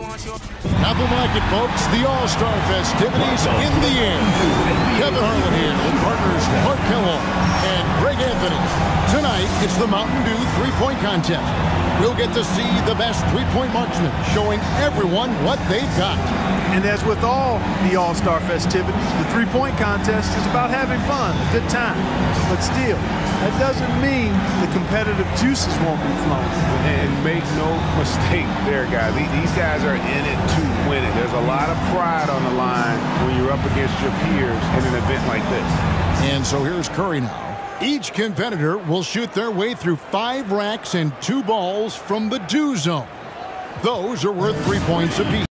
Nothing like it, folks. The All-Star festivities in the air. Kevin Harlan here with partners Clark Kellogg and Greg Anthony. Tonight, it's the Mountain Dew three-point contest. We'll get to see the best three-point marksmen showing everyone what they've got. And as with all the All-Star festivities, the three-point contest is about having fun, a good time. But still, that doesn't mean the competitive juices won't be flowing. And make no mistake there, guys. These guys are in it to win it. There's a lot of pride on the line when you're up against your peers in an event like this. And so here's Curry now. Each competitor will shoot their way through five racks and two balls from the Dew Zone. Those are worth three points apiece.